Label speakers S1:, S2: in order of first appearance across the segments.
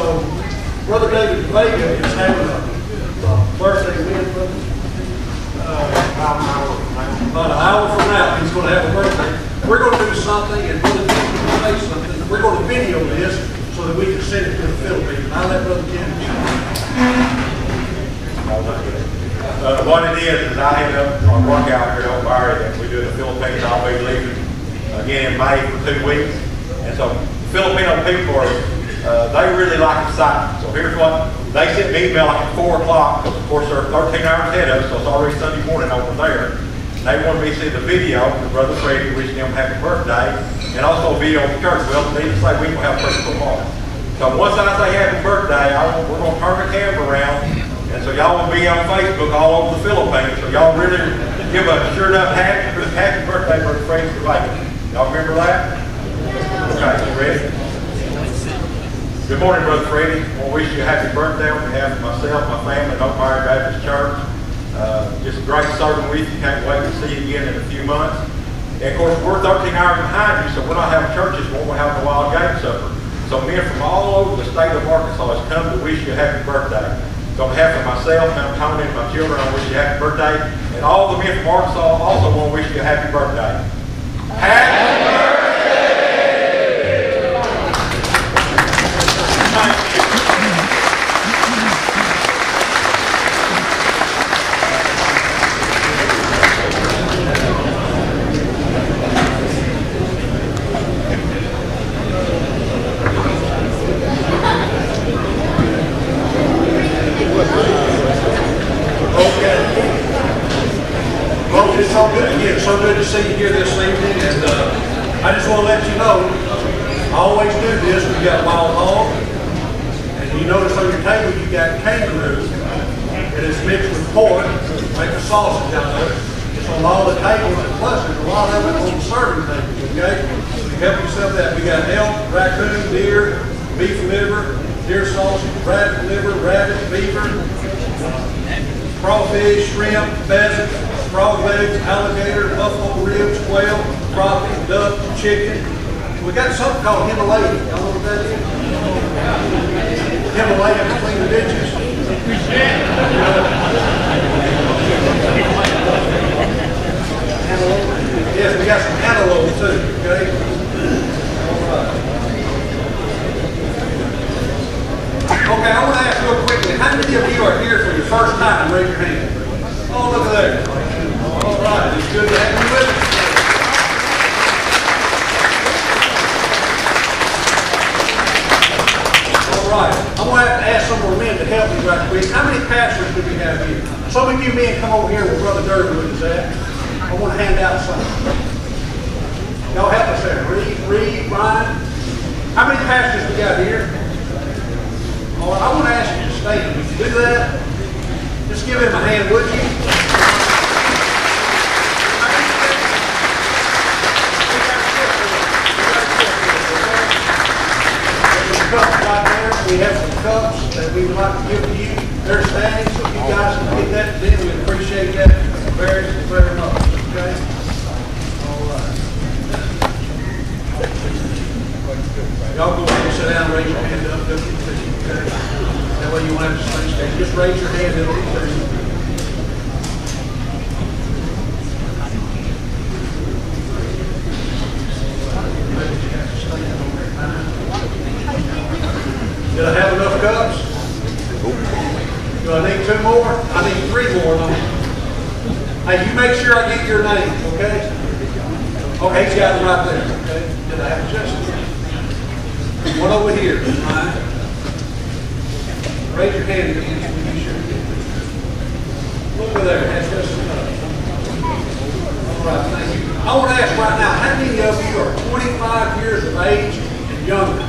S1: so Brother David Vega is having a uh, birthday weekend, brother. About an hour from now, he's going to have a birthday. We're going to do something, and Brother Tim will say something. We're going to video this so that we can send it to the Philippines. I'll let Brother Tim.
S2: Uh, what it is, is I had up on workout here at Barry, and we do the Philippines, I'll be leaving again in May for two weeks. And so Filipino people are, uh, they really like the excitement. So here's what, they sent me email like at four o'clock, because of course they're thirteen hours ahead of us, so it's already Sunday morning over there. They wanted me to see the video of Brother Freddie wishing him happy birthday, and also a video of the church. Well, they didn't say we will have church tomorrow. So once I say happy birthday, I, we're gonna turn the camera around, and so y'all will be on Facebook all over the Philippines, so y'all really give a sure enough happy, happy birthday for the. Y'all remember that? Okay, you ready? Good morning, Brother Freddie. I want to wish you a happy birthday on behalf of myself, my family, and Oak Bowery Baptist Church. Uh, just great serving with you. Can't wait to see you again in a few months. And of course, we're 13 hours behind you, so we're not having churches we're having a wild game supper. So men from all over the state of Arkansas has come to wish you a happy birthday. So on behalf of myself and Tony and my children, I wish you a happy birthday. And all the men from Arkansas also want to wish you a happy birthday. Happy birthday! Thank you.
S1: Okay. Well, it's so good, again, so good to see you here this evening, and, wanna let you know, I always do this, we got wild hog, and you notice on your table, you got kangaroo, and it's mixed with pork, make a sausage out of it. It's on all the tables, and plus, there's a lot of it on the serving tables, okay? So you help yourself that, we got elk, raccoon, deer, beef liver, deer sausage, rabbit liver, rabbit, beaver, crawfish, shrimp, pheasant, frog legs, alligator, buffalo ribs, quail, crappie, duck, chicken. We got something called Himalayan. Y'all know what that is? Himalayan between the ditches. Yes, we got some antelope too, okay? Okay, I want to ask real quickly, how many of you are here for your first time? Raise your hand. Oh, look at that. All right, it's good to have you with us. Right, I'm going to have to ask some more men to help me right quick. How many pastors do we have here? Some of you men come over here where Brother Durwood is at. I want to hand out something. Y'all help us there. Reed, Reed, Ryan. How many pastors we got here? All right, I want to ask you to stand. Would you do that? Just give him a hand, would you? There's some cups right there. We have some cups we would like to give to you. They're standing, so if you guys can get that to them, we appreciate that very, very much, okay? All right. Y'all go ahead and sit down, raise your hand up, don't get okay? That way you won't have to stay. Just raise your hand, it'll get to you. Did I have enough cups? Do I need two more? I need three more. don't I? Hey, you make sure I get your name, okay? Okay, he's got it right there, okay? Did I have Justin? One over here, right? Raise your hand again, so we be sure. Over there, that's Justin. All right, thank you. I want to ask right now, how many of you are twenty-five years of age and younger?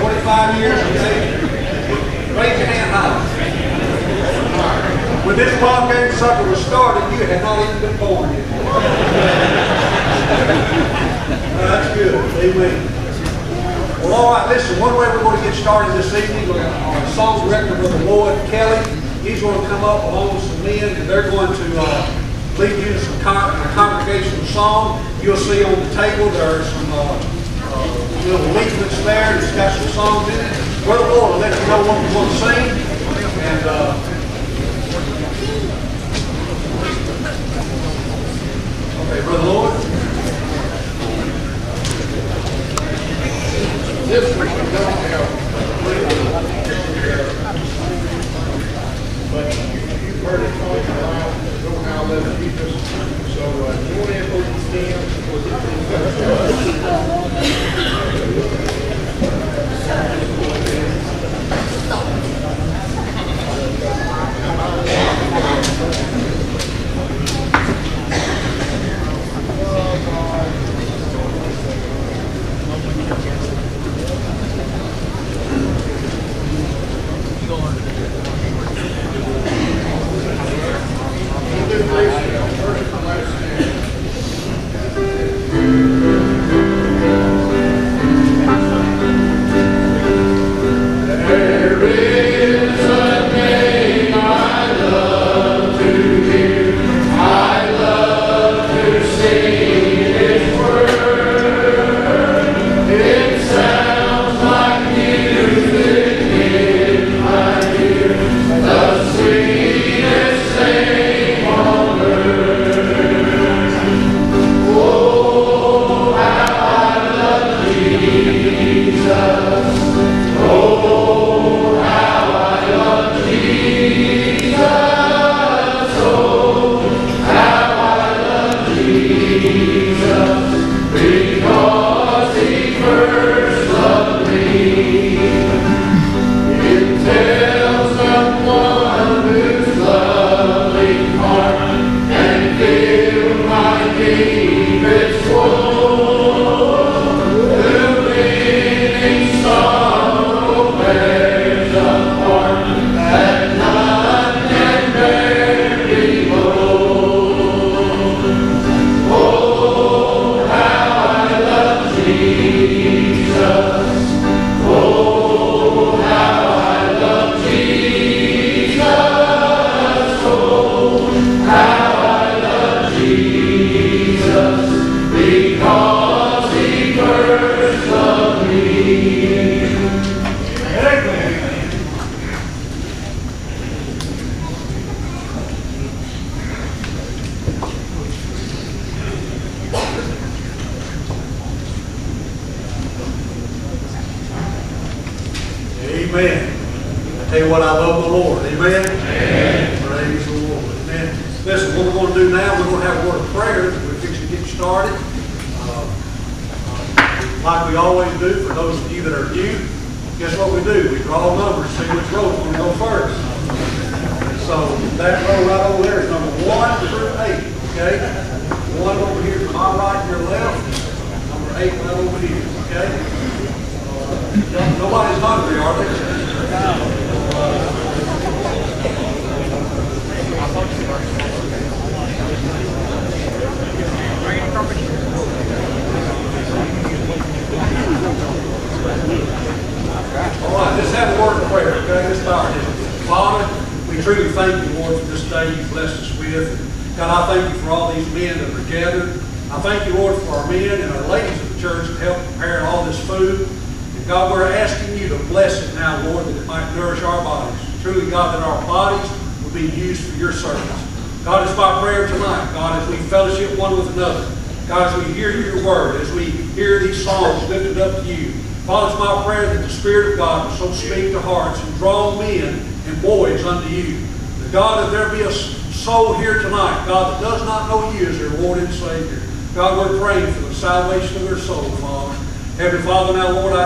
S1: Twenty-five years of age? Raise your hand high. When this ball game sucker was started, you had not even been born yet. That's good. Amen. Well, all right, listen, one way we're going to get started this evening, to- our song director, Brother Lloyd Kelly, he's going to come up along with some men, and they're going to uh, lead you in some con- a congregational song. You'll see on the table, there are some uh, uh, little leaflets there, that's got some songs in it. Brother Lloyd let you know what we're going to sing, and uh, Okay, Brother Lloyd?
S3: This we don't have, but you've heard it talked about, know how let Jesus. So, uh, you want to go to stand?
S1: Amen.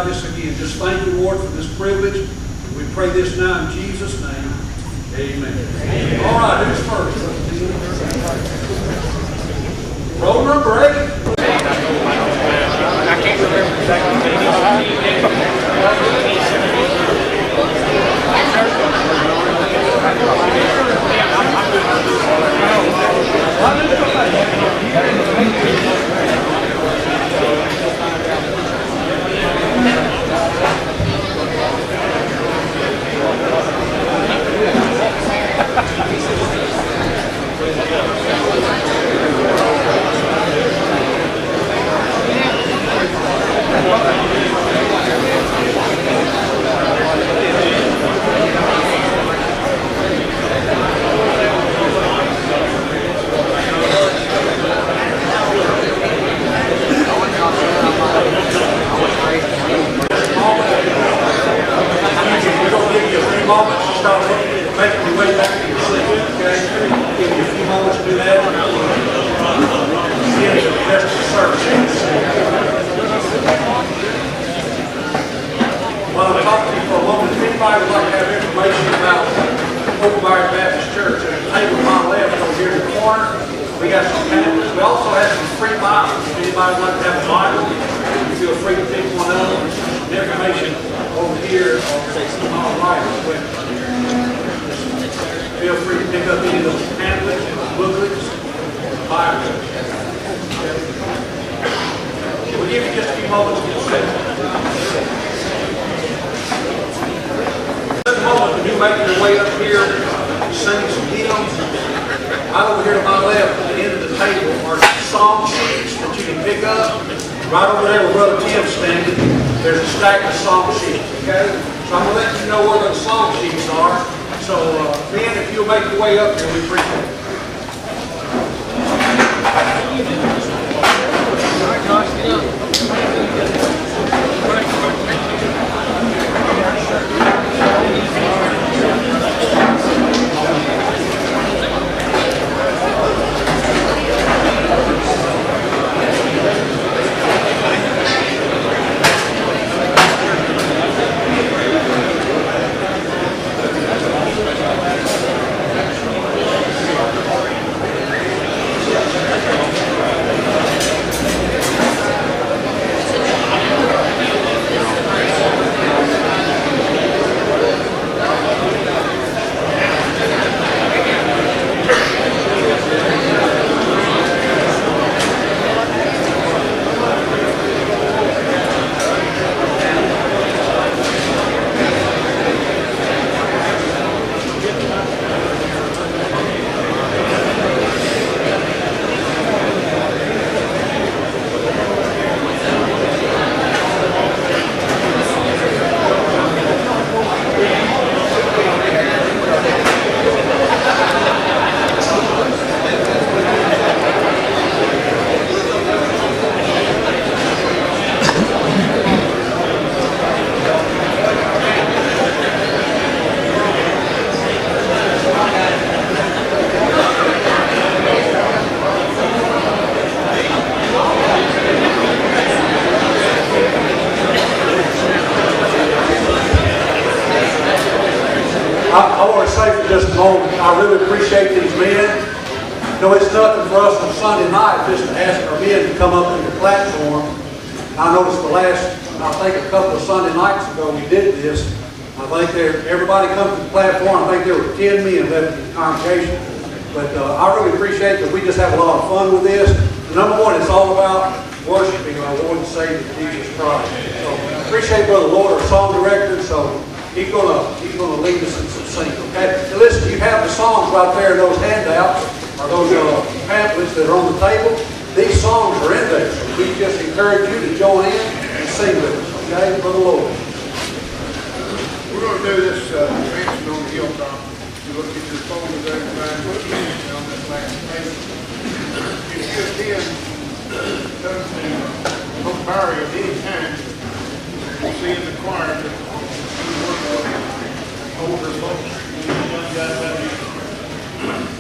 S1: this again. Just thank the Lord, for this privilege. We pray this now in Jesus' name. Amen. Amen. All right, who's first? Roller break.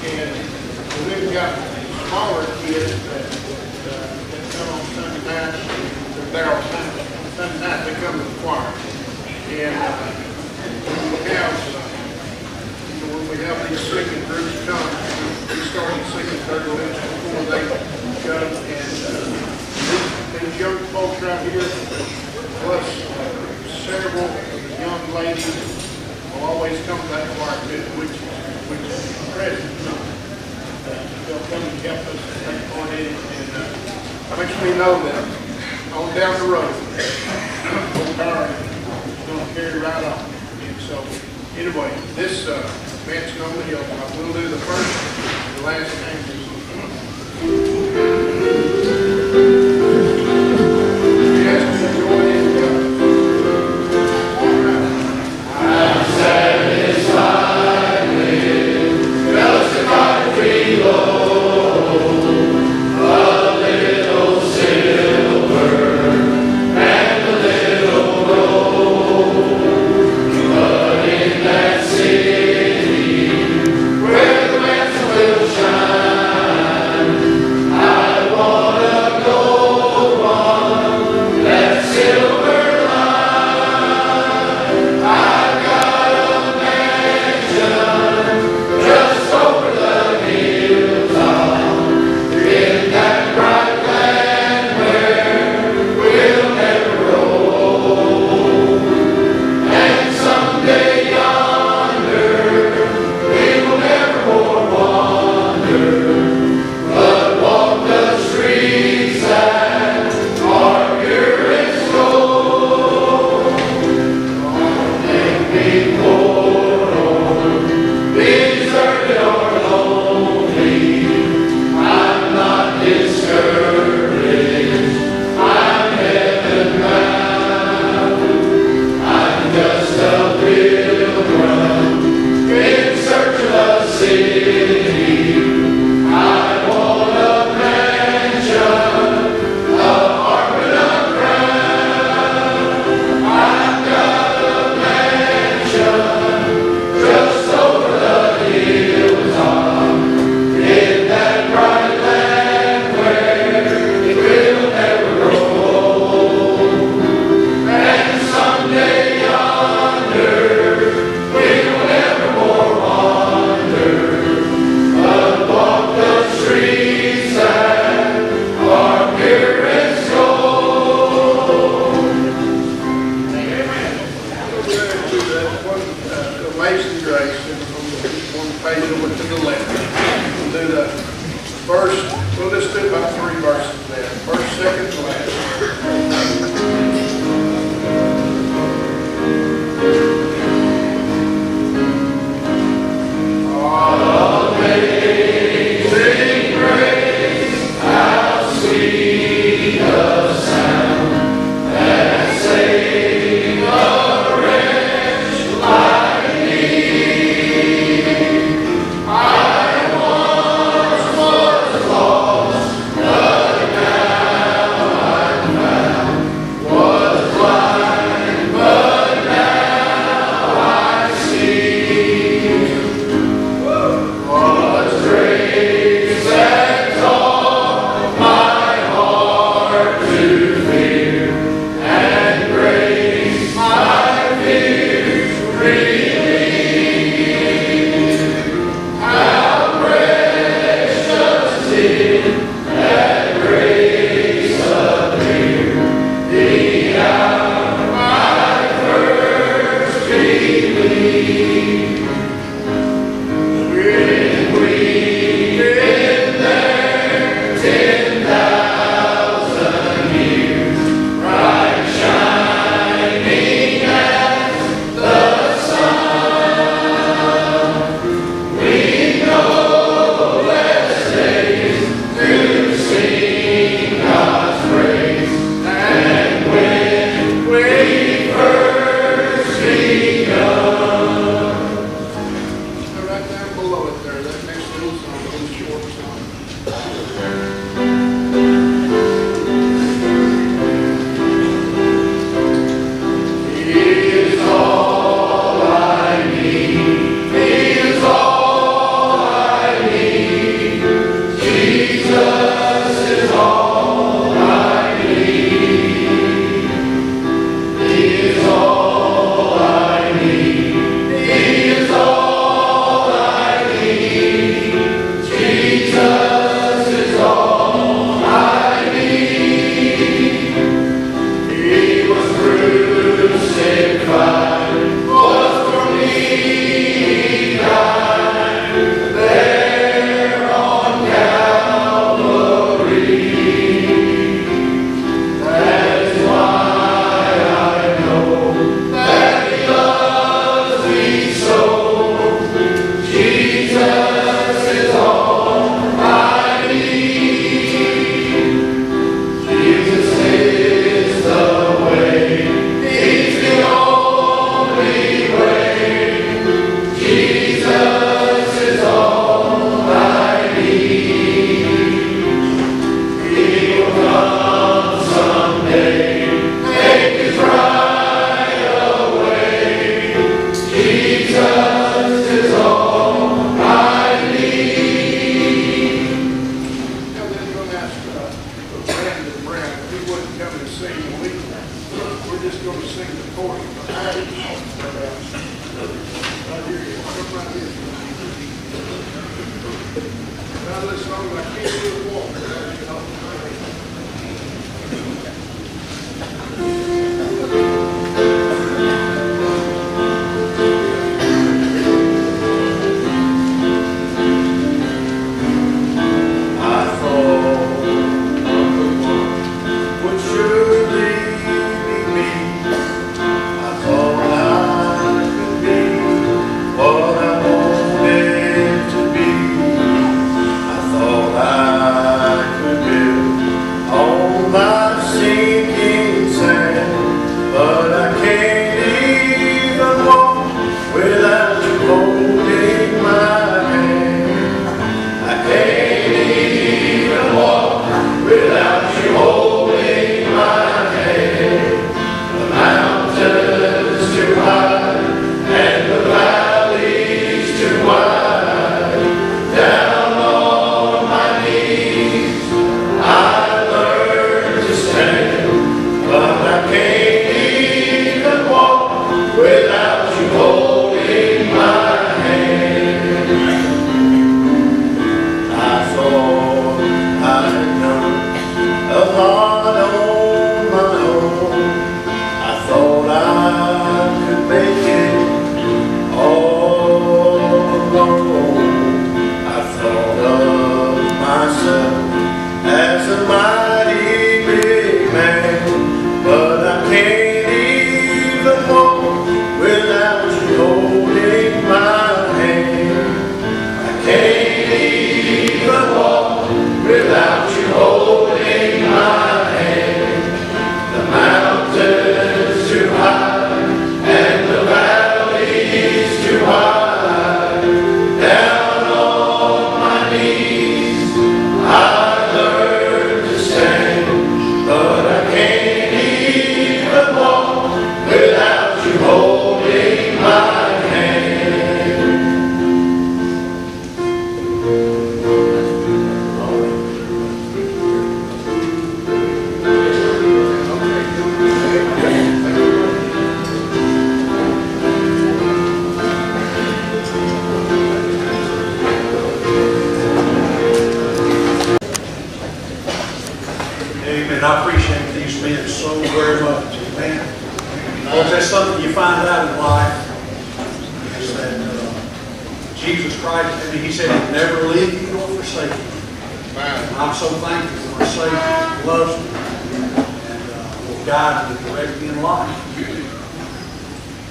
S1: kids. And we've got smaller kids that, uh, that come on Sunday nights, they're on
S4: Sunday, Sunday night, they come to the choir. And uh, we have, you when we have these singing groups come, we started singing third religion before they go. and uh, these young folks right here, plus several young ladies will always come back to our, which which is and, uh, makes me know that on down the road, old car is gonna carry right on. And so, anyway, this, uh, on the hill, I will do the first, and the last name.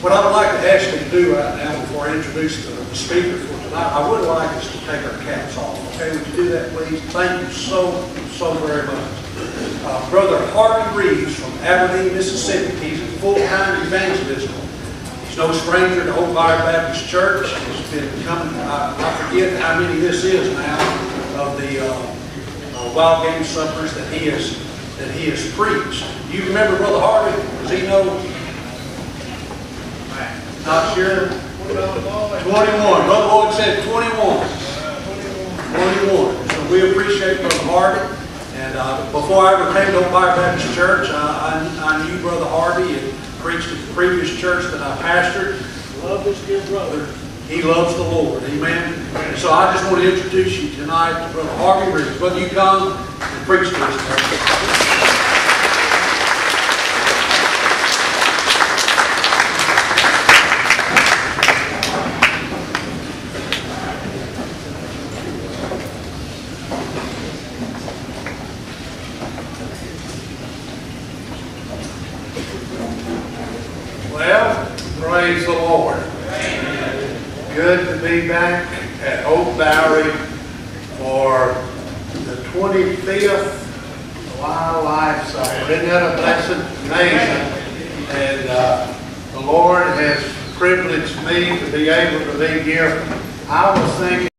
S4: What I
S1: would like to ask you to do right now before I introduce the speaker for tonight, I would like us to take our caps off. Okay, would you do that, please? Thank you so, so very much. Uh, Brother Harvey Reeves from Aberdeen, Mississippi. He's a full-time evangelist. He's no stranger to Oak Bowery Baptist Church. He's been coming, I I forget how many this is now, of the uh, uh, wild game suppers that he has, that he has preached. You remember Brother Harvey? Does he know? Not sure? 21. Brother Lloyd said 21. 21. So we appreciate Brother Harvey. And uh, before I ever came to Bowery Baptist Church, I, I, I knew Brother Harvey and preached at the previous church that I pastored. Love this dear brother. He loves the Lord. Amen. And so I just want to introduce you tonight to Brother Harvey Reeves. Brother, you come and preach to us. tonight.
S4: Well, praise the Lord. Good to be back Bowery for the 25th Wildlife Summer. Isn't that a blessing? Amazing. And uh, the Lord has privileged me to be able to be here. I was thinking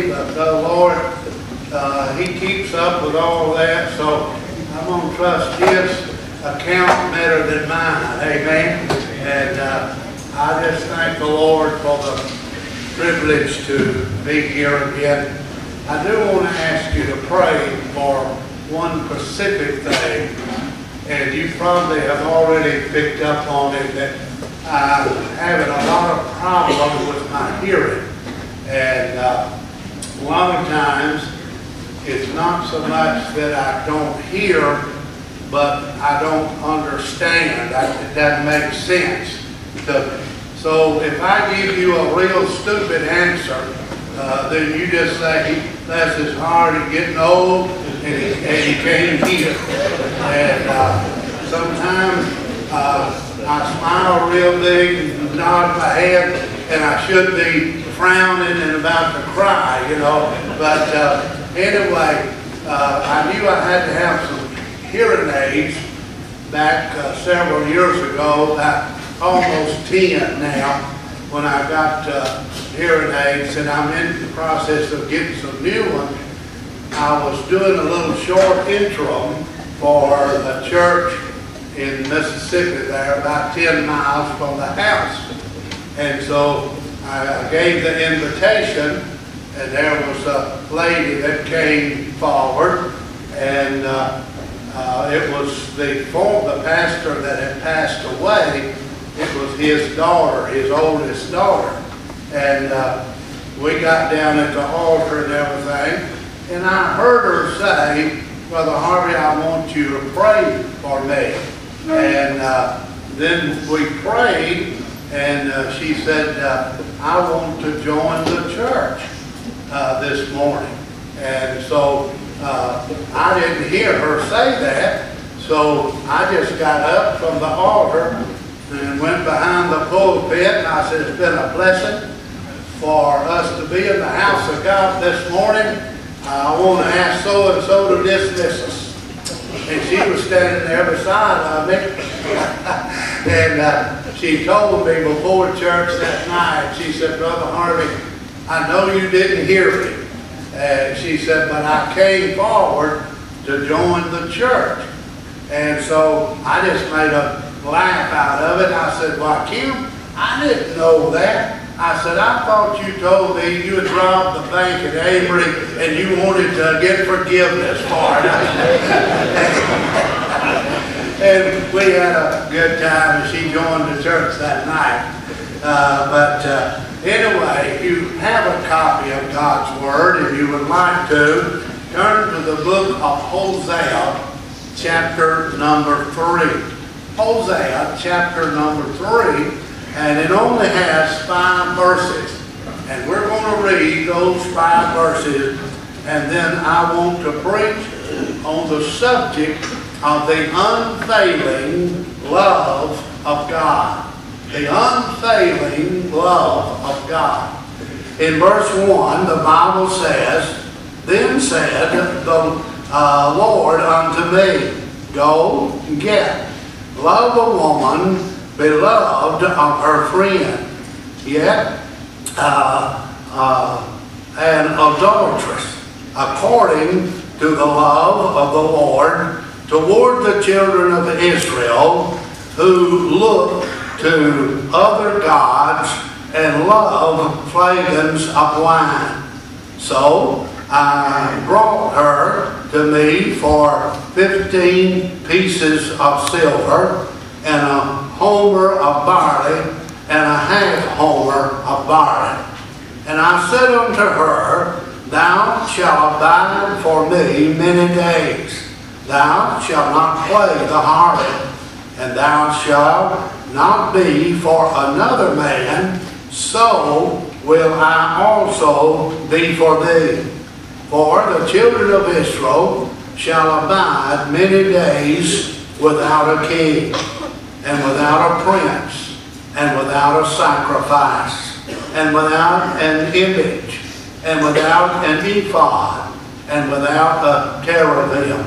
S4: but the Lord, uh, He keeps up with all that, so I'm gonna trust His account better than mine, amen? And, uh, I just thank the Lord for the privilege to be here again. I do want to ask you to pray for one specific thing, and you probably have already picked up on it, that I'm having a lot of problems with my hearing. And uh, a lot of times, it's not so much that I don't hear, but I don't understand. That- It doesn't make sense to so if I give you a real stupid answer, uh, then you just say, that's his hard, he's getting old, and he, and he can't hear. And, uh, sometimes, uh, I smile real big and nod my head, and I should be frowning and about to cry, you know? But, uh, anyway, uh, I knew I had to have some hearing aids back uh, several years ago, about almost 10 now, when I got uh, hearing aids, and I'm in the process of getting some new ones. I was doing a little short interim for a church in Mississippi there, about 10 miles from the house. And so I gave the invitation, and there was a lady that came forward, and uh, uh, it was the form, the pastor that had passed away. It was his daughter, his oldest daughter, and uh, we got down at the altar and everything, and I heard her say, "Brother Harvey, I want you to pray for me." And uh, then we prayed, and uh, she said, uh, "I want to join the church uh, this morning." And so uh, I didn't hear her say that, so I just got up from the altar and went behind the pulpit, and I said, it's been a blessing for us to be in the house of God this morning. I want to ask so-and-so to dismiss us. And she was standing there beside of me. and uh, she told me before church that night, she said, Brother Harvey, I know you didn't hear me. And she said, but I came forward to join the church. And so I just made a laugh out of it. I said, well, Kim, I didn't know that. I said, I thought you told me you had robbed the bank at Avery and you wanted to get forgiveness for it. and we had a good time and she joined the church that night. Uh, but uh, anyway, if you have a copy of God's Word and you would like to, turn to the book of Hosea, chapter number 3. Hosea chapter number 3, and it only has five verses. And we're going to read those five verses, and then I want to preach on the subject of the unfailing love of God. The unfailing love of God. In verse 1, the Bible says, Then said the uh, Lord unto me, Go, get love a woman beloved of her friend, yet uh, uh, an adulteress, according to the love of the Lord toward the children of Israel who look to other gods and love flagons of wine. So I brought her to me for 15 pieces of silver and a homer of barley and a half homer of barley. And I said unto her, Thou shalt abide for me many days. Thou shalt not play the harlot, and thou shalt not be for another man, so will I also be for thee. For the children of Israel shall abide many days without a king, and without a prince, and without a sacrifice, and without an image, and without an ephod, and without a cherubim.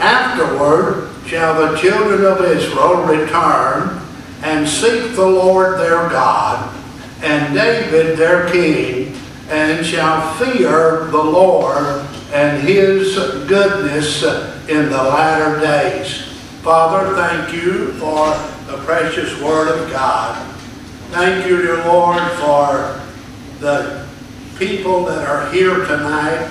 S4: Afterward shall the children of Israel return and seek the Lord their God, and David their king, and shall fear the Lord and his goodness in the latter days. Father, thank you for the precious word of God. Thank you, dear Lord, for the people that are here tonight.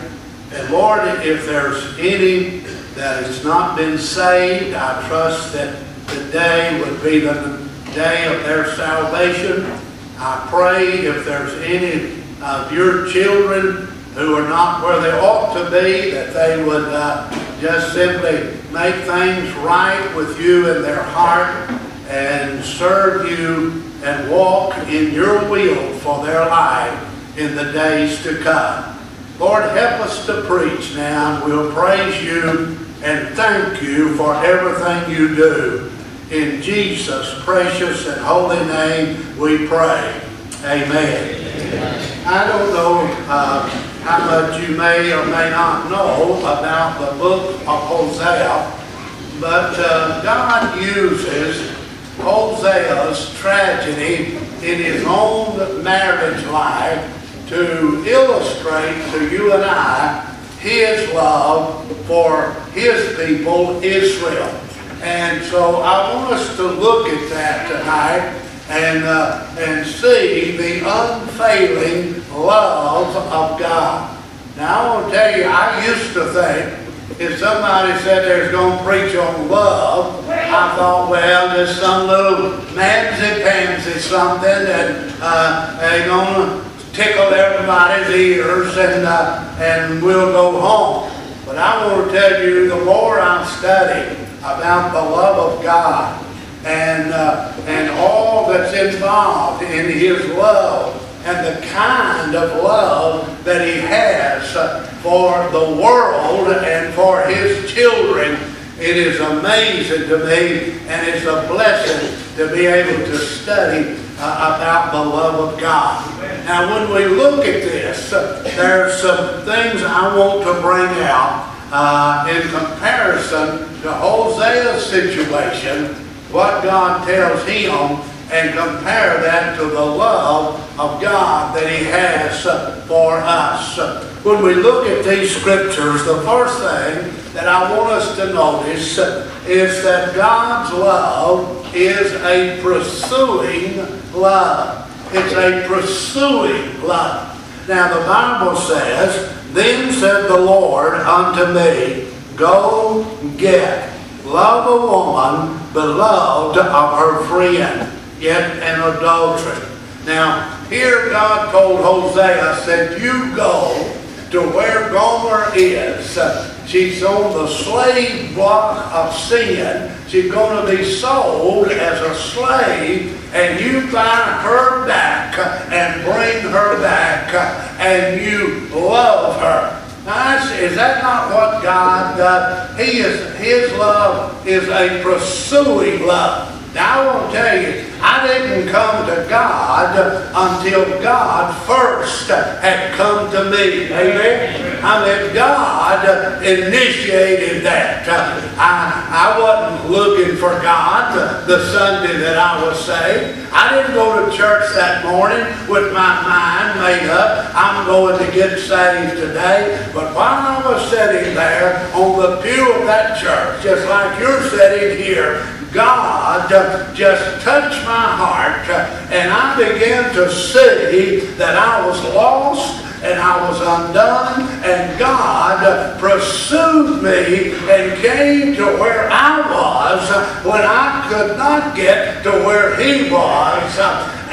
S4: And Lord, if there's any that has not been saved, I trust that today would be the day of their salvation. I pray if there's any of your children who are not where they ought to be, that they would uh, just simply make things right with you in their heart and serve you and walk in your will for their life in the days to come. Lord, help us to preach now, we'll praise you and thank you for everything you do. In Jesus' precious and holy name we pray. Amen. I don't know uh, how much you may or may not know about the book of Hosea, but uh, God uses Hosea's tragedy in his own marriage life to illustrate to you and I his love for his people, Israel. And so I want us to look at that tonight and, uh, and see the unfailing love of God. Now I want to tell you, I used to think if somebody said they're going to preach on love, I thought, well, there's some little mamsy-pamsy something and uh, going to tickle everybody's ears and, uh, and we'll go home. But I want to tell you, the more I study about the love of God and, uh, and all that's involved in His love and the kind of love that He has for the world and for His children, it is amazing to me and it's a blessing to be able to study uh, about the love of God. Now, when we look at this, uh, there's some things I want to bring out uh, in comparison to Hosea's situation, what God tells him, and compare that to the love of God that He has for us. When we look at these scriptures, the first thing that I want us to notice is that God's love is a pursuing love. It's a pursuing love. Now the Bible says, Then said the Lord unto me, Go get, love a woman beloved of her friend, yet an adultery. Now, here God told Hosea, said, You go to where Gomer is. She's on the slave block of sin. She's going to be sold as a slave, and you buy her back and bring her back, and you love her. Now, is that not what God does? He is, His love is a pursuing love. Now, I want to tell you, I didn't come to God until God first had come to me. Amen? I mean, God initiated that. I, I wasn't looking for God the Sunday that I was saved. I didn't go to church that morning with my mind made up. I'm going to get saved today. But while I was sitting there on the pew of that church, just like you're sitting here, God just touched my heart and I began to see that I was lost and I was undone and God pursued me and came to where I was when I could not get to where he was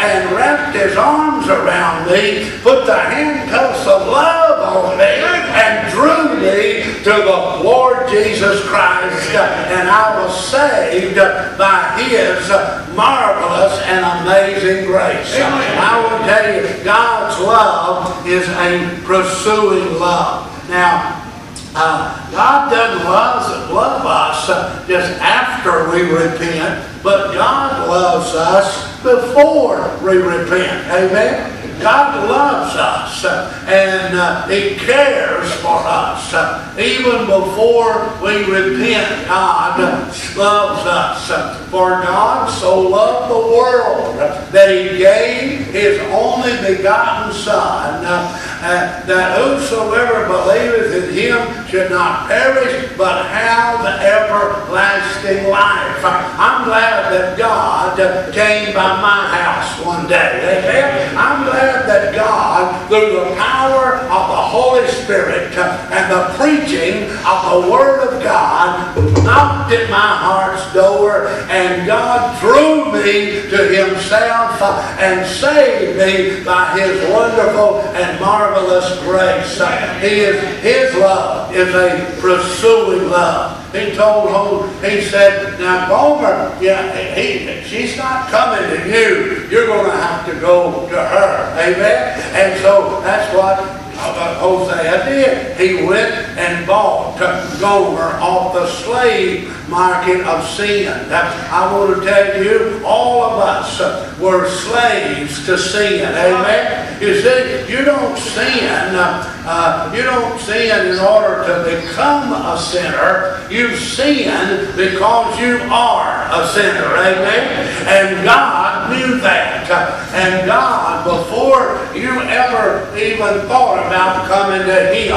S4: and wrapped his arms around me, put the handcuffs of love on me, and drew me to the Lord Jesus Christ. And I was saved by his marvelous and amazing grace. I will tell you, God's love is a pursuing love. Now, uh, God doesn't love, love us uh, just after we repent, but God loves us before we repent. Amen? God loves us uh, and uh, He cares for us. Uh, even before we repent, God loves us. For God so loved the world that He gave His only begotten Son uh, that whosoever believeth in him should not perish, but have everlasting life. I'm glad that God came by my house one day. Amen. I'm glad that God, through the power of the Holy Spirit and the preaching of the Word of God, knocked at my heart's door and God drew me to Himself and saved me by His wonderful and marvelous grace. He is, His love is a pursuing love. He told home, he said, now Gomer, yeah, he, she's not coming to you. You're going to have to go to her. Amen? And so that's what uh, uh, Hosea did. He went and bought Gomer off the slave market of sin. I want to tell you, all of us were slaves to sin. Amen? You see, you don't sin, uh, you don't sin in order to become a sinner. You sin because you are a sinner. Amen? And God knew that. And God, before you ever even thought about coming to Him,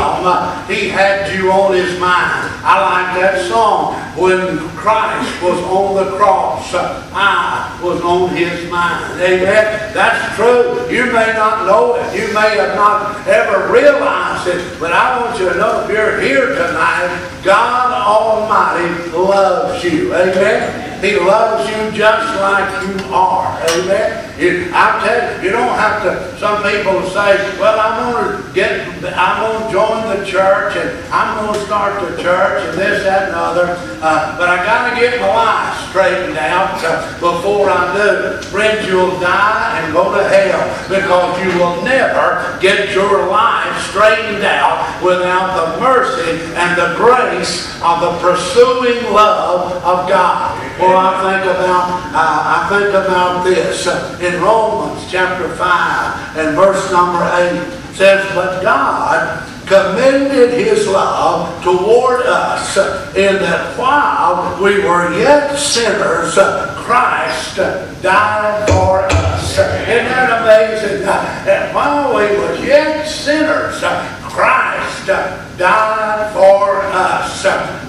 S4: He had you on His mind. I like that song. When Christ was on the cross, I was on His mind. Amen? That's true. You may not know it. You may have not ever realized it. But I want you to know if you're here tonight, God Almighty loves you. Amen? He loves you just like you are. Amen. You, I tell you, you don't have to. Some people say, "Well, I'm going to get, I'm going to join the church, and I'm going to start the church, and this, that, and other." Uh, but I got to get my life straightened out uh, before I do. Friends, you'll die and go to hell because you will never get your life straightened out without the mercy and the grace of the pursuing love of God. Well, I think about uh, I think about this in Romans chapter five and verse number eight says, "But God." commended his love toward us in that while we were yet sinners, Christ died for us. Isn't that amazing? And while we were yet sinners, Christ died for us.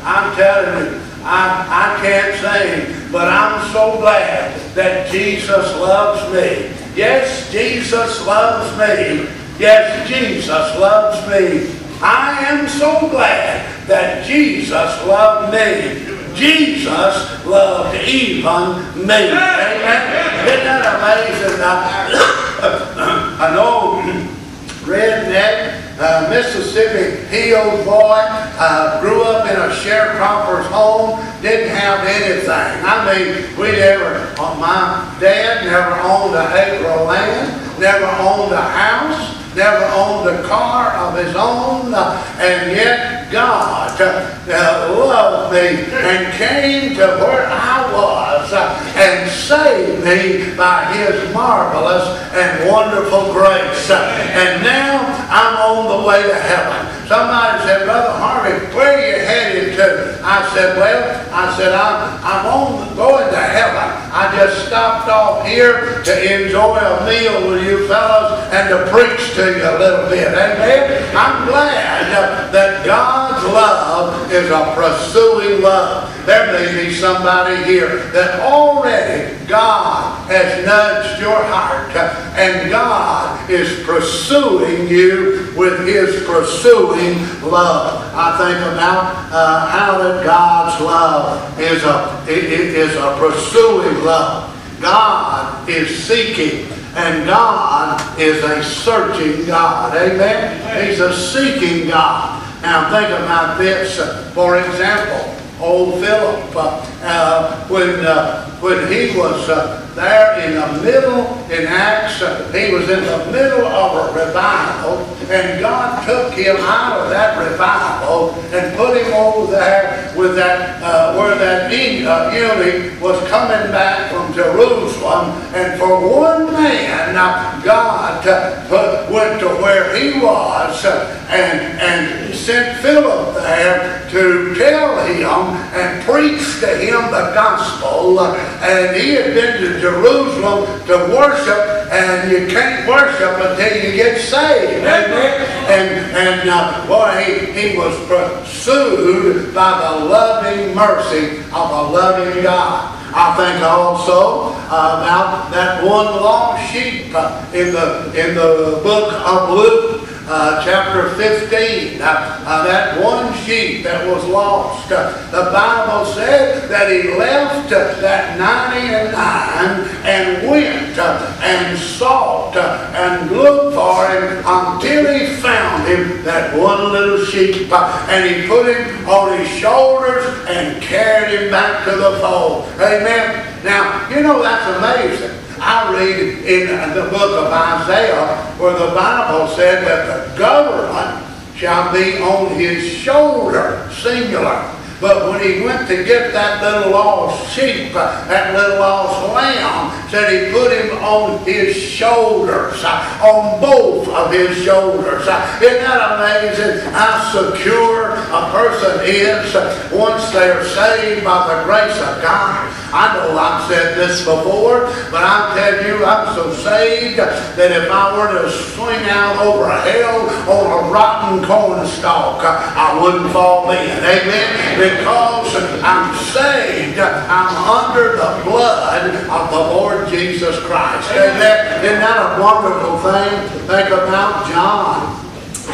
S4: I'm telling you, I, I can't sing, but I'm so glad that Jesus loves me. Yes, Jesus loves me. Yes, Jesus loves me. I am so glad that Jesus loved me. Jesus loved even me. Amen. Isn't that amazing? I know redneck uh, Mississippi Hill boy, uh, grew up in a sharecropper's home, didn't have anything. I mean, we never, my dad never owned a acre of land, never owned a house, never owned a car of his own, and yet God uh, loved me and came to where I was and saved me by his marvelous and wonderful grace. And now I'm on the way to heaven. Somebody said, Brother Harvey, where are you headed to? I said, well, I said, I'm, I'm on going to heaven. I just stopped off here to enjoy a meal with you fellows and to preach to you a little bit. Amen? I'm glad that God's love is a pursuing love. There may be somebody here that already God has nudged your heart and God is pursuing you with his pursuing love. I think about uh, how that God's love is a, is a pursuing love. God is seeking and God is a searching God. Amen? He's a seeking God. Now think about this. For example, old Philip, uh, uh, when, uh, when he was uh, there in the middle, in Acts, he was in the middle of a revival, and God took him out of that revival and put him over there with that, uh, where that eunuch was coming back from Jerusalem, and for one man, God put, went to where he was and, and sent Philip there to tell him and preach to him the gospel and he had been to Jerusalem to worship, and you can't worship until you get saved. Amen. And, and uh, boy, he, he was pursued by the loving mercy of a loving God. I think also uh, about that one lost sheep uh, in the in the book of Luke, uh, chapter 15. Uh, uh, that one sheep that was lost. Uh, the Bible said that he left uh, that 99 and went and sought and looked for him until he found him, that one little sheep, and he put him on his shoulders and carried him back to the fold. Amen. Now, you know that's amazing. I read in the book of Isaiah where the Bible said that the government shall be on his shoulder, singular. But when he went to get that little lost sheep, that little lost lamb, said he put him on his shoulders, on both of his shoulders. Isn't that amazing how secure a person is once they're saved by the grace of God? I know I've said this before, but I'm telling you, I'm so saved that if I were to swing out over hell on a rotten cornstalk, I wouldn't fall in. Amen? Because I'm saved, I'm under the blood of the Lord Jesus Christ. Amen? Isn't that a wonderful thing? to Think about John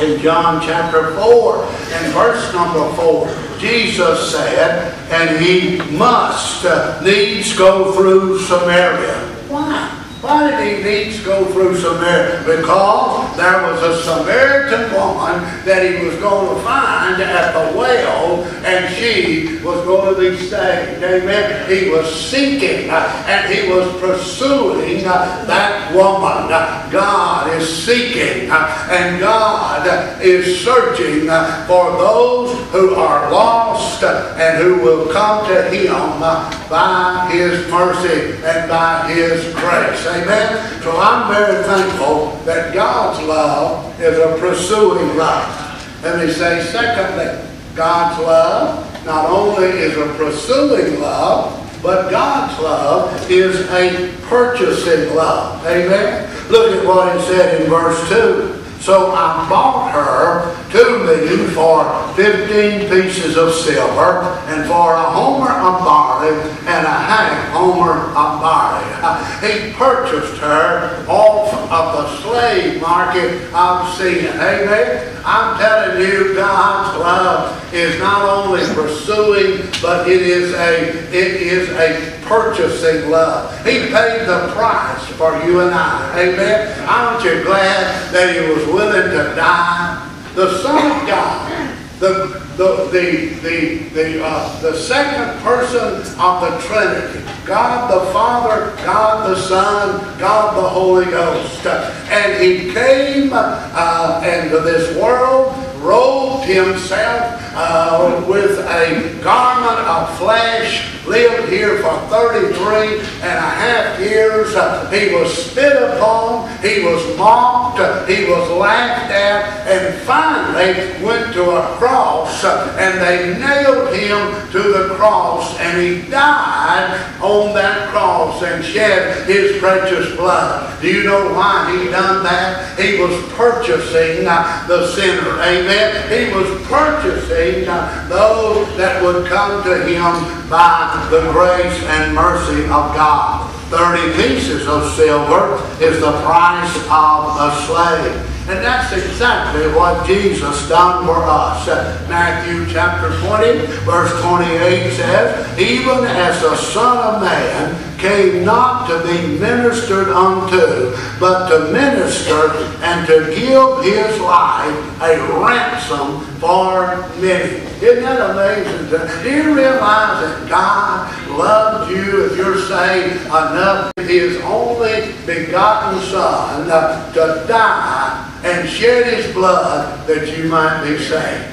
S4: in John chapter 4 and verse number 4. Jesus said, and he must needs go through Samaria. Why? Why did to go through Samaria? Because there was a Samaritan woman that he was going to find at the well, and she was going to be saved. Amen. He was seeking uh, and he was pursuing uh, that woman. Uh, God is seeking and God is searching for those who are lost and who will come to him by his mercy and by his grace. Amen. So I'm very thankful that God's love is a pursuing love. Let me say, secondly, God's love not only is a pursuing love, but God's love is a purchasing love. Amen. Look at what he said in verse 2. So I bought her to me for 15 pieces of silver and for a homer of barley and a half homer of barley. He purchased her off of the slave market of sin. Amen. I'm telling you, God's love is not only pursuing, but it is a it is a purchasing love. He paid the price for you and I. Amen. Aren't you glad that he was willing to die? The Son of God, the the the the the, uh, the second person of the Trinity, God the Father, God the Son, God the Holy Ghost, and He came uh, into this world, robed Himself uh, with a garment of flesh, lived here for 33 and a half years. He was spit upon, he was mocked, he was laughed at, and finally went to a cross and they nailed him to the cross and he died on that cross and shed his precious blood. Do you know why he done that? He was purchasing uh, the sinner. Amen. He was purchasing those that would come to him by the grace and mercy of God. 30 pieces of silver is the price of a slave. And that's exactly what Jesus done for us. Uh, Matthew chapter 20, verse 28 says, Even as the Son of Man came not to be ministered unto, but to minister and to give his life a ransom for many. Isn't that amazing? Do you realize that God loved you, if you're saved, enough his only begotten Son uh, to die and shed his blood that you might be saved?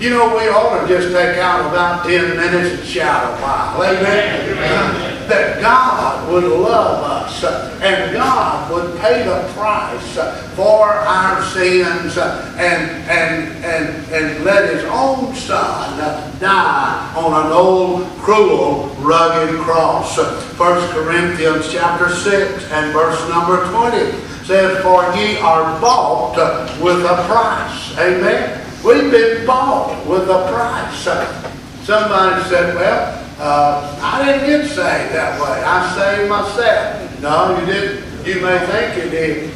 S4: You know, we ought to just take out about 10 minutes and shout a while. Amen. that God would love us and God would pay the price for our sins and, and, and, and let his own son die on an old, cruel, rugged cross. 1 Corinthians chapter 6 and verse number 20 says, For ye are bought with a price. Amen. We've been bought with a price. Somebody said, well, uh, I didn't get saved that way. I saved myself. No, you didn't. You may think you did,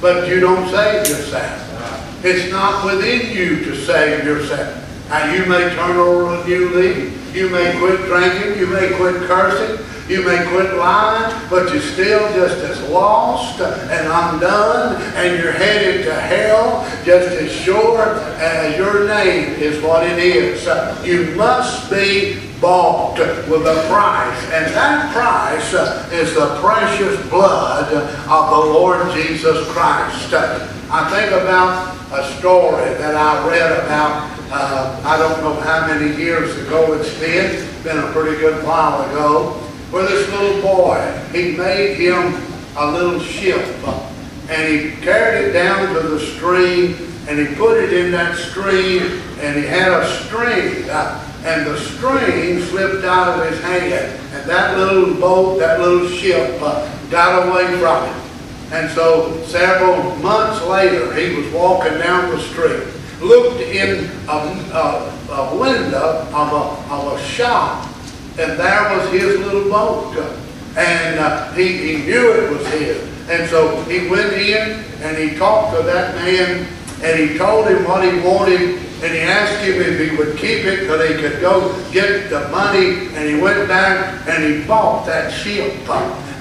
S4: but you don't save yourself. It's not within you to save yourself. Now, you may turn over a new leaf. You may quit drinking. You may quit cursing. You may quit lying, but you're still just as lost and undone, and you're headed to hell just as sure as your name is what it is. You must be bought with a price, and that price is the precious blood of the Lord Jesus Christ. I think about a story that I read about, uh, I don't know how many years ago it's been, been a pretty good while ago, where this little boy, he made him a little ship and he carried it down to the stream and he put it in that stream and he had a string uh, and the string slipped out of his hand and that little boat, that little ship uh, got away from him. And so several months later, he was walking down the street, looked in a, a, a window of a, of a shop and there was his little boat. And uh, he, he knew it was his. And so he went in and he talked to that man and he told him what he wanted and he asked him if he would keep it so he could go get the money and he went back and he bought that ship.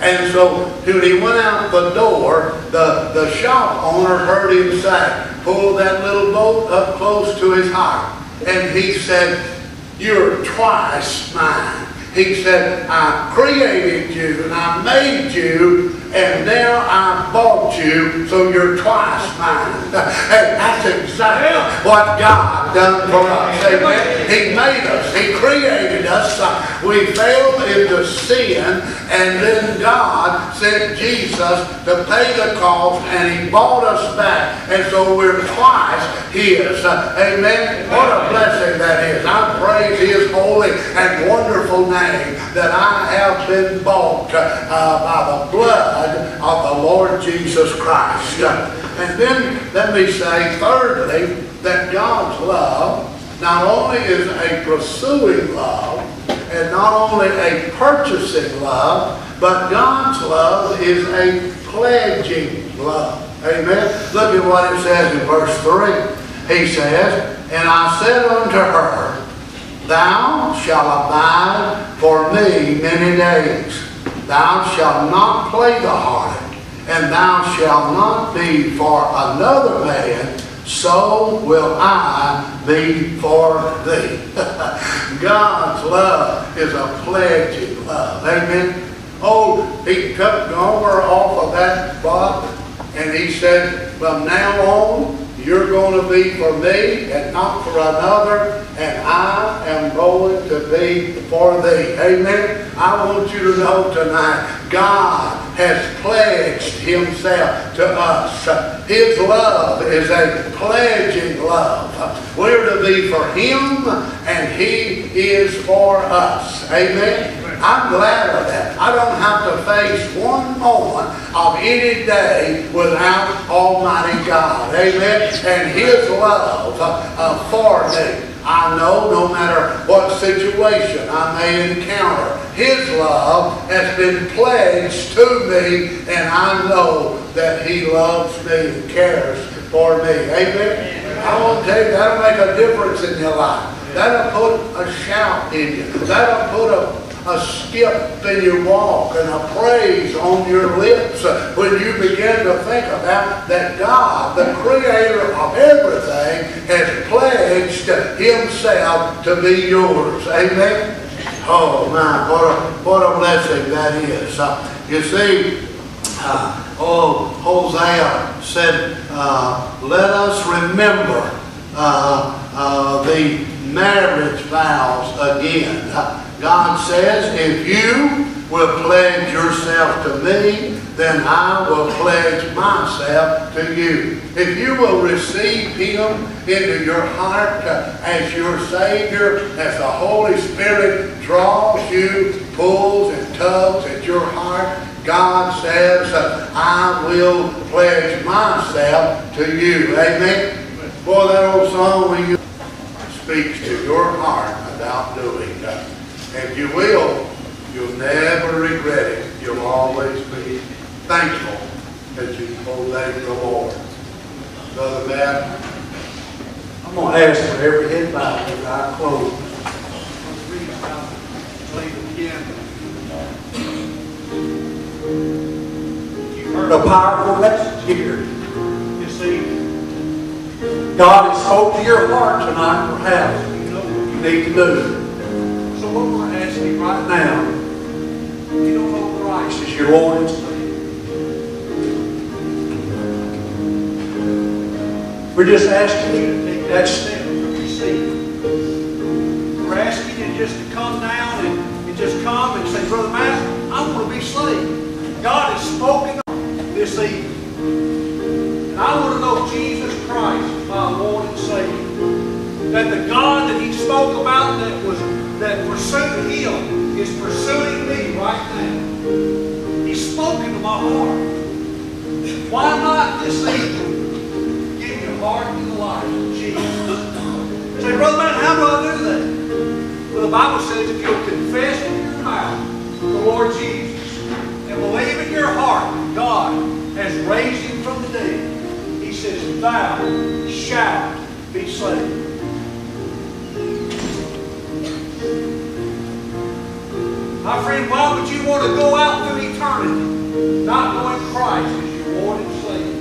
S4: And so when he went out the door, the, the shop owner heard him say, pull that little boat up close to his heart. And he said, you're twice mine. He said, I created you and I made you and now I bought you so you're twice mine. hey, that's exactly what God done for us. Amen. He made us. He created us. We fell into sin and then God sent Jesus to pay the cost and He bought us back. And so we're twice His. Amen. What a blessing that is. I praise His holy and wonderful name that I have been bought uh, by the blood of the Lord Jesus Christ. And then let me say, thirdly, that God's love not only is a pursuing love and not only a purchasing love, but God's love is a pledging love. Amen. Look at what it says in verse 3. He says, And I said unto her, Thou shalt abide for me many days. Thou shalt not play the harlot, and thou shalt not be for another man, so will I be for thee. God's love is a pledging love. Amen. Oh, he took Gomer off of that spot, and he said, from now on, you're going to be for me and not for another, and I am going to be for thee. Amen. I want you to know tonight, God has pledged himself to us. His love is a pledging love. We're to be for him, and he is for us. Amen. I'm glad of that. I don't have to face one moment of any day without Almighty God. Amen. And His love for me. I know no matter what situation I may encounter, His love has been pledged to me, and I know that He loves me and cares for me. Amen. I want to tell you, that'll make a difference in your life. That'll put a shout in you. That'll put a a skip in your walk and a praise on your lips when you begin to think about that God, the creator of everything, has pledged himself to be yours. Amen? Oh, my, what a, what a blessing that is. Uh, you see, uh, oh, Hosea said, uh, let us remember uh, uh, the marriage vows again. God says, if you will pledge yourself to me, then I will pledge myself to you. If you will receive Him into your heart as your Savior, as the Holy Spirit draws you, pulls and tugs at your heart, God says, I will pledge myself to you. Amen? Boy, that old song when you speaks to your heart about doing. Uh, If you will, you'll never regret it. You'll always be thankful that you obeyed the Lord. Brother Matt?
S1: I'm gonna ask for every head bowed with our closed. Let's read about, it. You heard a powerful message here You see, God has spoke to your heart tonight, perhaps. You know what you need to do. So what right now, you don't know Christ as your Lord and Savior. We're just asking you to take that step to receive. We're asking you just to come down and, and just come and say, Brother Matt, I want to be saved. God has spoken this evening. And I want to know Jesus Christ as my Lord and Savior. That the God that He spoke about that was that pursued Him is pursuing me right now. He's spoken to my heart. Why not this evening? give your heart and life to Jesus. Say, Brother Man, how do I do that? Well, the Bible says if you'll confess in your mouth the Lord Jesus and believe in your heart God has raised him from the dead, he says, thou shalt be saved. To go out through eternity not knowing Christ as your Lord and Savior?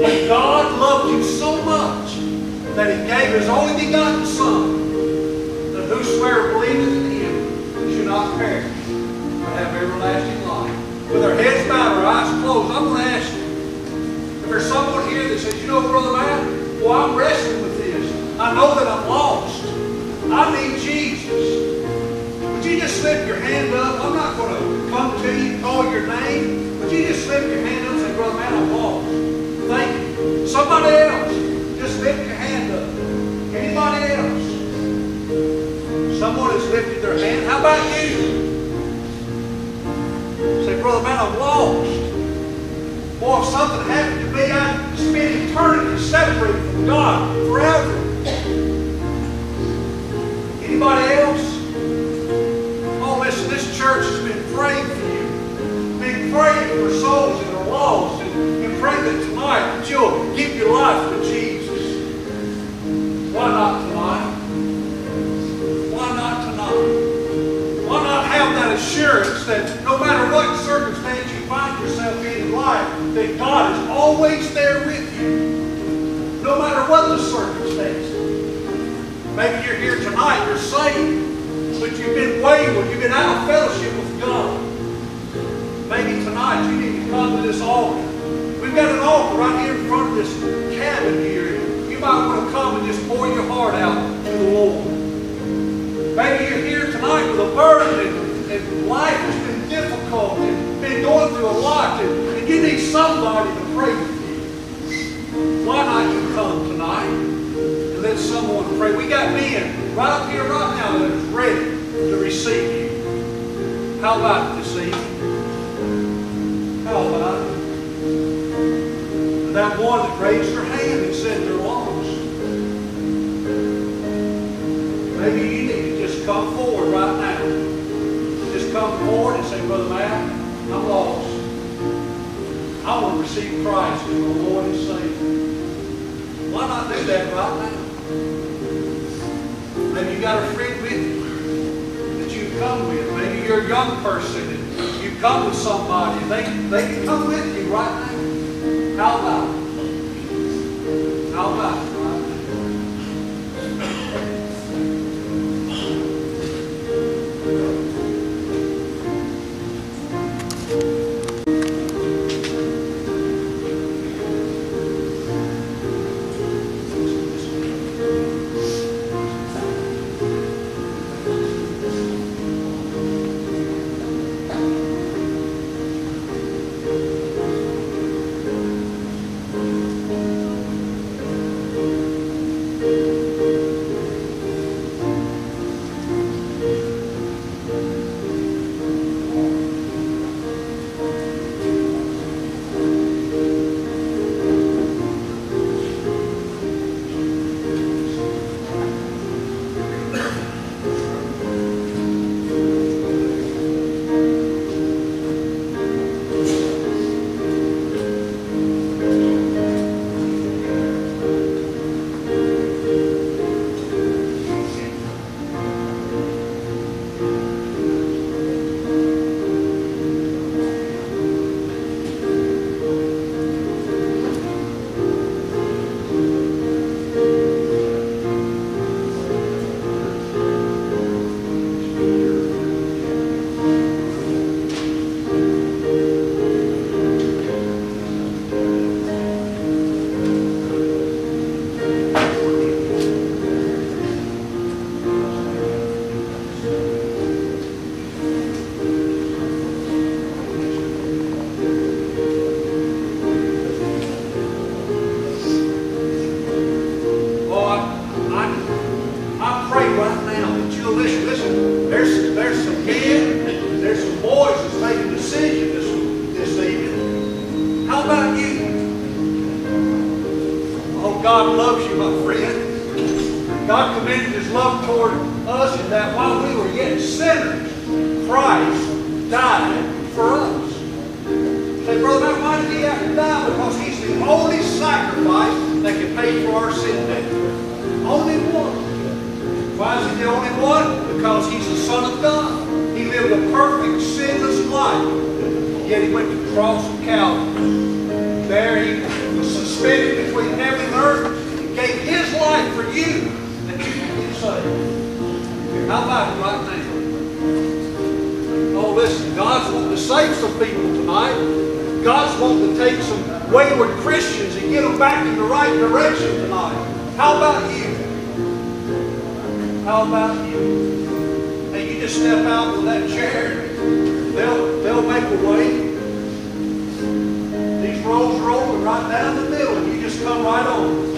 S1: That God loved you so much that He gave His only begotten Son, that whosoever believeth in Him should not perish, but have everlasting life. With our heads bowed, our eyes closed, I'm going to ask you, if there's someone here that says, you know, Brother Matt, well, I'm wrestling with this. I know that I'm lost. I need Jesus. Slip your hand up? I'm not going to come to you call your name. but you just slip your hand up and say, Brother Matt, I'm lost. Thank you. Somebody else, just lift your hand up. Anybody else? Someone has lifted their hand. How about you? Say, Brother Man, I'm lost. Boy, if something happened to me, I'd spend eternity separated from God forever. Anybody else? Church has been praying for you. Been praying for souls that are lost. And, and pray that tonight that you'll give your life to Jesus. Why not tonight? Why not tonight? Why not have that assurance that no matter what circumstance you find yourself in in life, that God is always there with you, no matter what the circumstance. Maybe you're here tonight, you're saved, but you've been wayward, you've been out of fellowship with God. Maybe tonight you need to come to this altar. We've got an altar right here in front of this cabin here. You might want to come and just pour your heart out to the Lord. Maybe you're here tonight with a burden and, life has been difficult and been going through a lot and, and you need somebody to pray with you. Why not you come tonight and let someone pray? We got men right up here right now that is ready to receive you. How about this evening? How about it? That one that raised her hand and said they're lost. Maybe you need to just come forward right now. Just come forward and say, Brother Matt, I'm lost. I want to receive Christ as my Lord and Savior. Why not do that right now? Maybe you got a friend come with. Maybe you're a young person and you come with somebody. They, they can come with you right now. How about it? How about it? You listen, listen, there's, there's some men, there's some boys that's making decisions this, this evening. How about you? Oh, God loves you, my friend. God committed His love toward us in that while we were yet sinners, Christ died for us. Say, brother, why did he have to die? Because he's the only sacrifice that can pay for our sin debt. Only one. Why is he the only one? Because he's the Son of God. He lived a perfect, sinless life. Yet he went to the cross of Calvary. There he was suspended between heaven and earth. He gave his life for you that you can get saved. How about it right now? Oh, listen, God's wanting to save some people tonight. God's wanting to take some wayward Christians and get them back in the right direction tonight. How about you? How about you? Hey, you just step out with that chair. They'll, they'll make a way. These rows are open right down the middle, and you just come right on.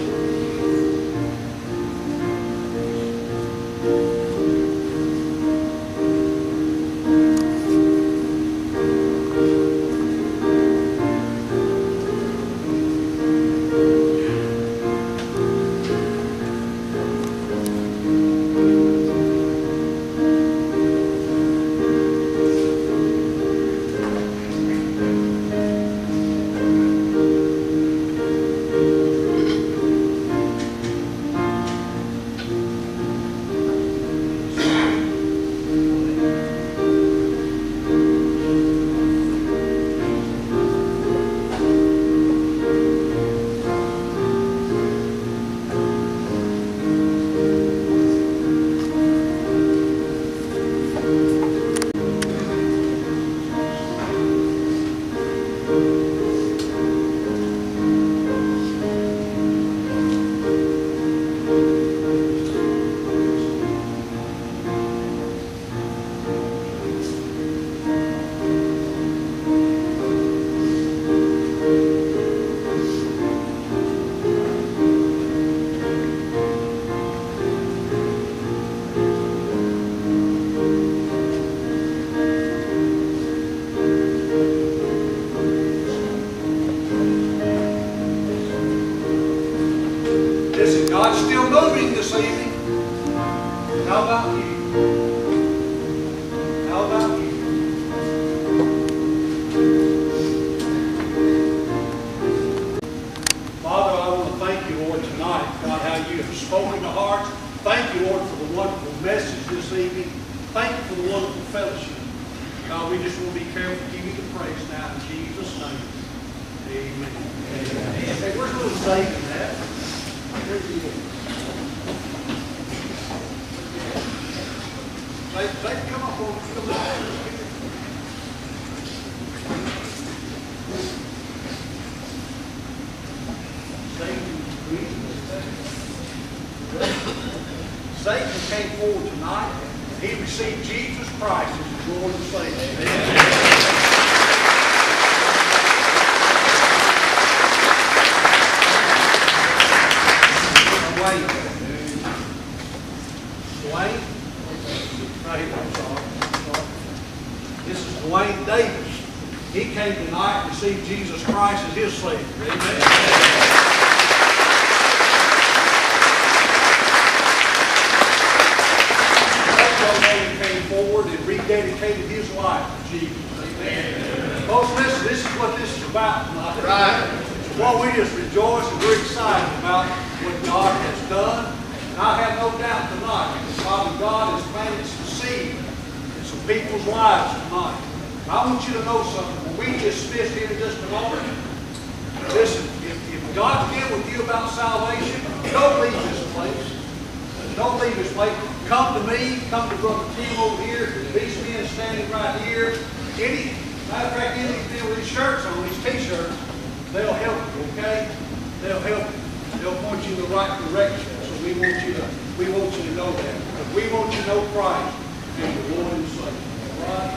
S1: Direction. So we want you to, we want you to know that. But we want you to know Christ and the Lord and Savior. All right?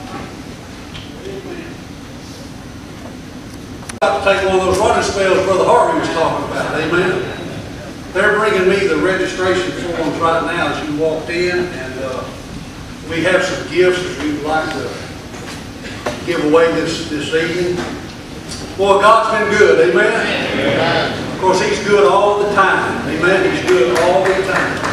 S1: Amen. About to take one of those running spells Brother Harvey was talking about. Amen. They're bringing me the registration forms right now as you walked in, and uh, we have some gifts that we would like to give away this, this evening. Boy, God's been good, amen? Of course, He's good all the time. Amen? He's good all the time.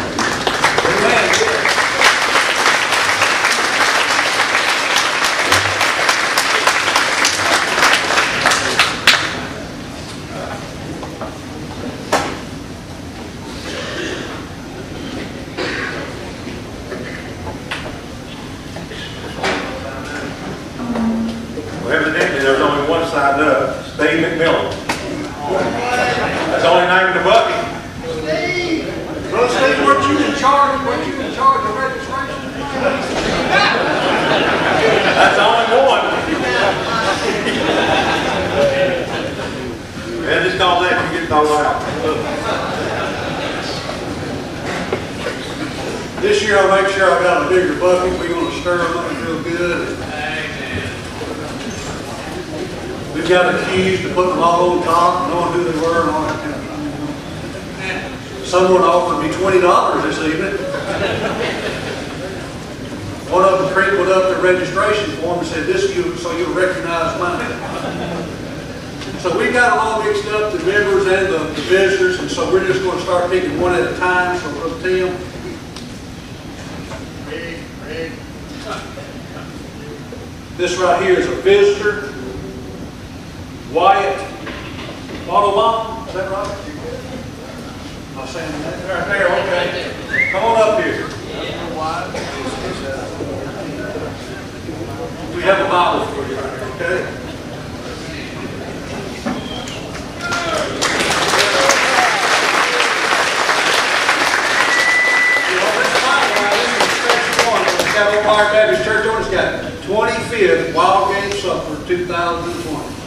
S1: 25th Wild Game Supper 2020.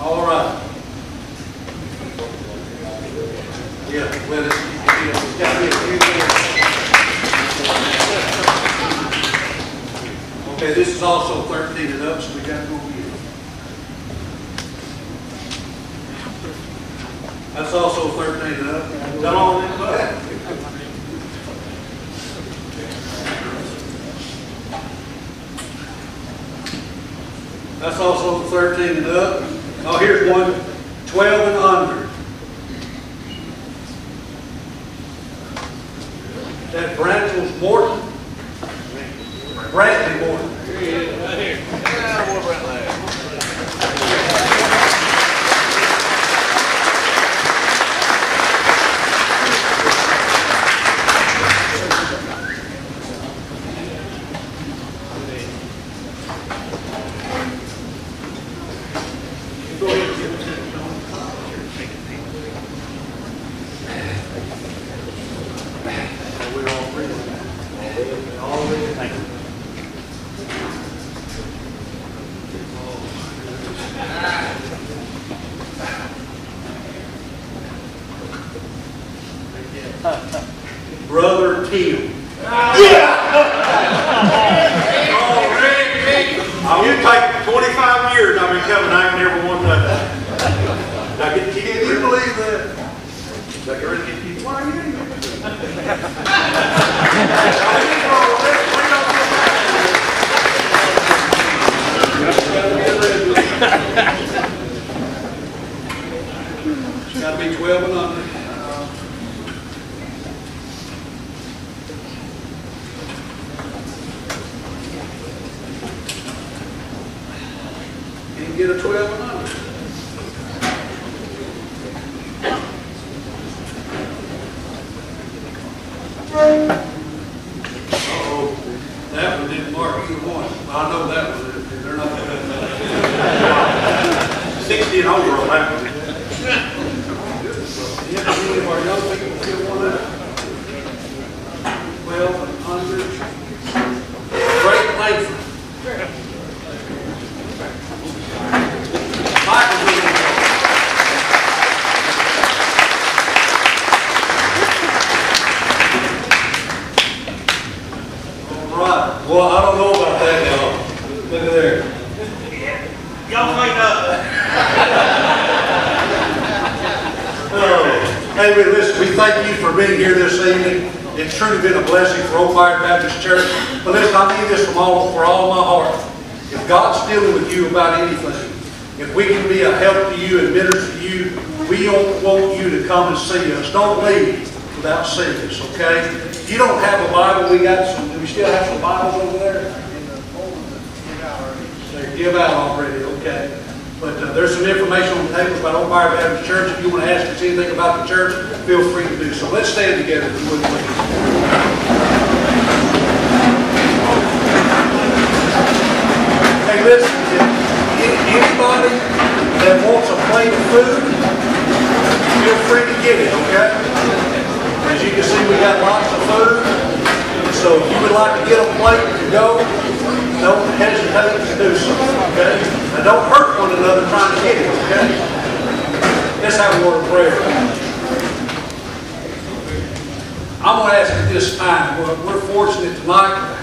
S1: All right. Yeah, well, it's, it's got to be a few minutes. Okay, this is also 13 and up, so we got to go here. That's also 13 and up. Done all That's also 13 and up. Oh, here's one 12 and under. That Branson's Morton. Brantley Morton. Well, surely been a blessing for Oak Bowery Baptist Church. But listen, I mean this from all, for all my heart. If God's dealing with you about anything, if we can be a help to you and minister to you, we want you to come and see us. Don't leave without seeing us, okay? If you don't have a Bible, we got some, do we still have some Bibles over there? They're give out already, okay? There's some information on the tables about Oak Bowery Baptist Church. If you want to ask us anything about the church, feel free to do so. Let's stand together, if you would, please. Hey, listen, anybody that wants a plate of food, feel free to get it, okay? As you can see, we got lots of food. So if you would like to get a plate to go, don't hesitate to do so, okay? And don't hurt one another trying to get it, okay? Let's have a word of prayer. I'm to ask at this time, we're- fortunate tonight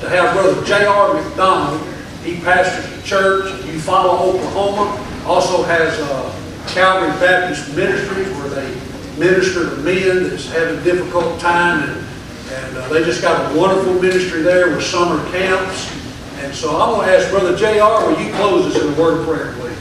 S1: to have Brother J.R. McDonald. He pastors the church in Eufaula, Oklahoma. Also has uh, Calvary Baptist Ministries where they minister to men that's having a difficult time. And, and uh, they just got a wonderful ministry there with summer camps. And so I'm going to ask Brother J.R., will you close us in a word of prayer, please?